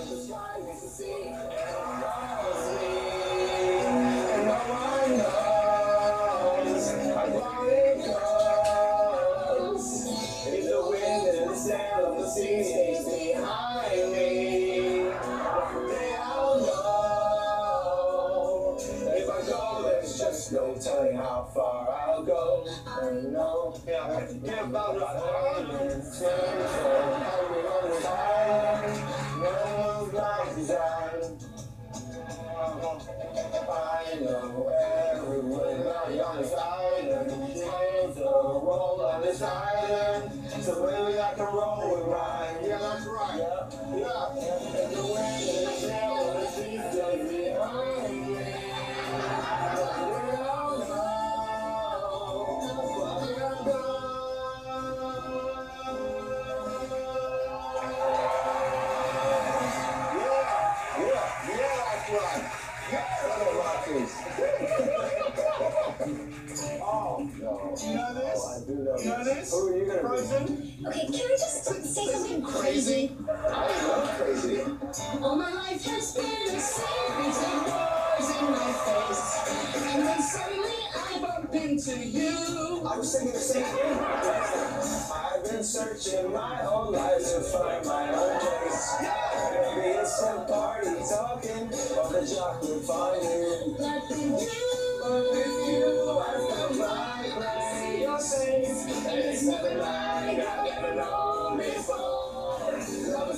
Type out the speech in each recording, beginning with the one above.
And no one knows how far it goes. If the wind and the sound of the sea stays behind me, they all know. If I go, there's just no telling how far I'll go. I know. Yeah, about right. Know everyone got young side and change the on this island. So maybe I can roll You know this? Oh, I do know You know this? Who are you gonna be? Okay, can I just say something crazy? I love crazy. All my life has been a series of wars in my face. And then suddenly I bump into you. I was thinking the same thing. I've been searching my whole life to find my own place. Maybe it's some party talking or the chocolate fondue. But with you, But with you, I feel my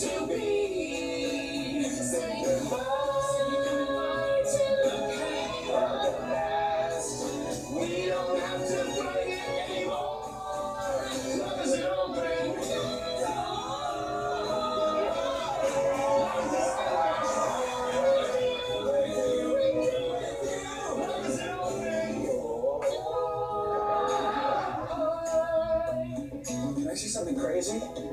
to be. Say goodbye to the pain of the past. We don't have to fight it anymore. Can I say something crazy?